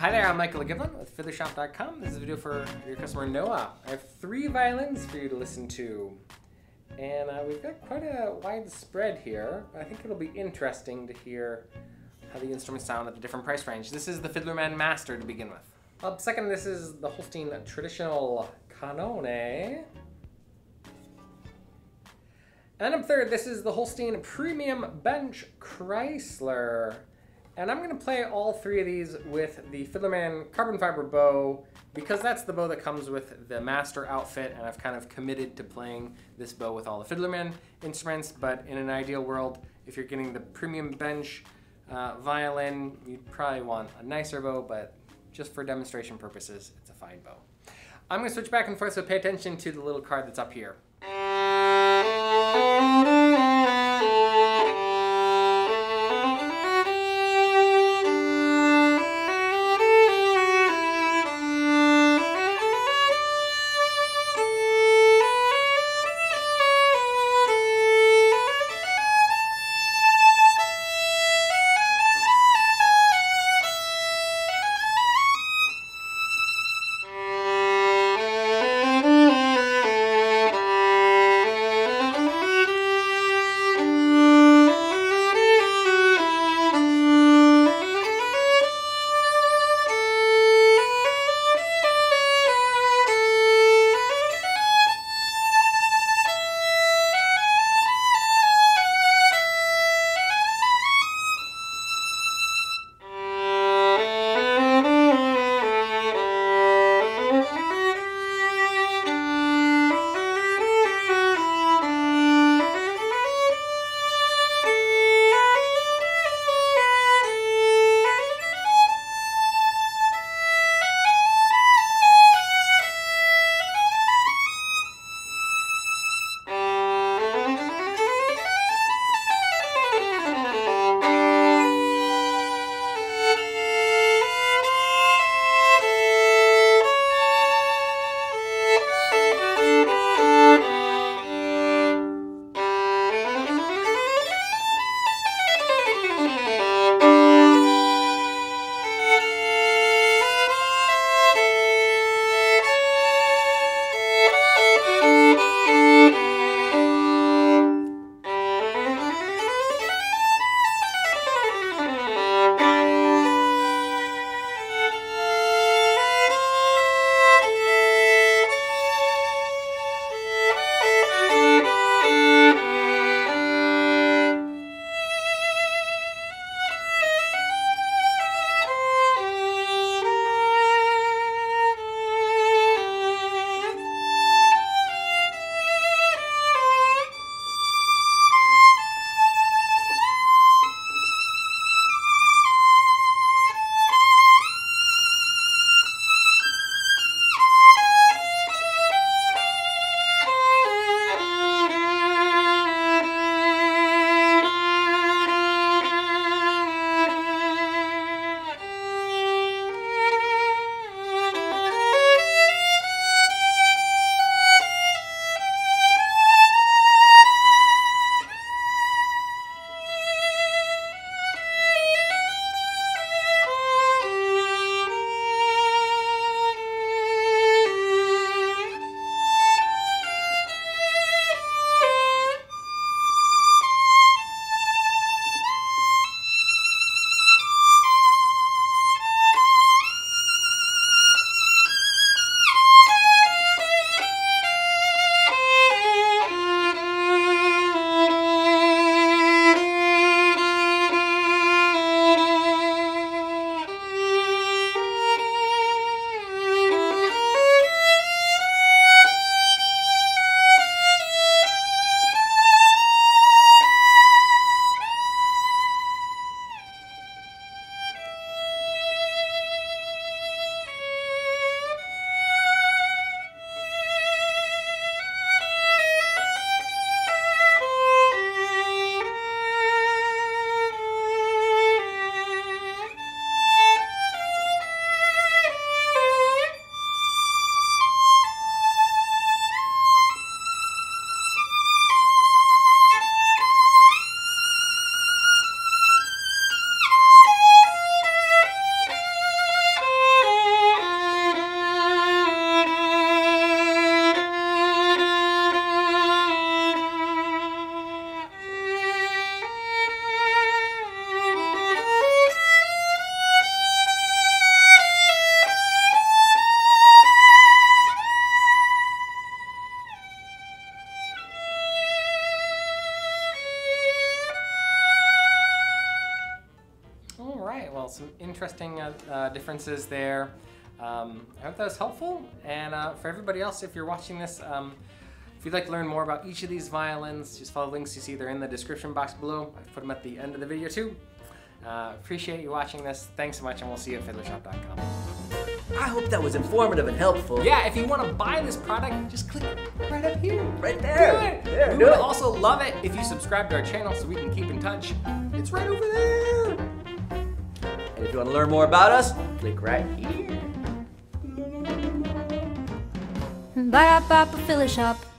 Hi there, I'm Michael Giblin with FiddlerShop.com. This is a video for your customer Noah. I have three violins for you to listen to. And uh, we've got quite a wide spread here. I think it'll be interesting to hear how the instruments sound at the different price range. This is the Fiddlerman Master to begin with. Up second, this is the Holstein Traditional Cannone. And up third, this is the Holstein Premium Bench Kreisler. And I'm going to play all three of these with the Fiddlerman carbon fiber bow because that's the bow that comes with the master outfit and I've kind of committed to playing this bow with all the Fiddlerman instruments. But in an ideal world, if you're getting the premium bench uh, violin, you'd probably want a nicer bow, but just for demonstration purposes, it's a fine bow. I'm going to switch back and forth, so pay attention to the little card that's up here. interesting uh, uh, differences there. Um, I hope that was helpful. And uh, for everybody else, if you're watching this, um, if you'd like to learn more about each of these violins, just follow the links you see. They're in the description box below. I've put them at the end of the video too. Uh, appreciate you watching this. Thanks so much, and we'll see you at fiddlershop.com. I hope that was informative and helpful. Yeah, if you want to buy this product, just click right up here. Right there. Do it. There, we do would it. also love it if you subscribe to our channel so we can keep in touch. It's right over there. And if you want to learn more about us, click right here. Ba-da-ba-ba, shop.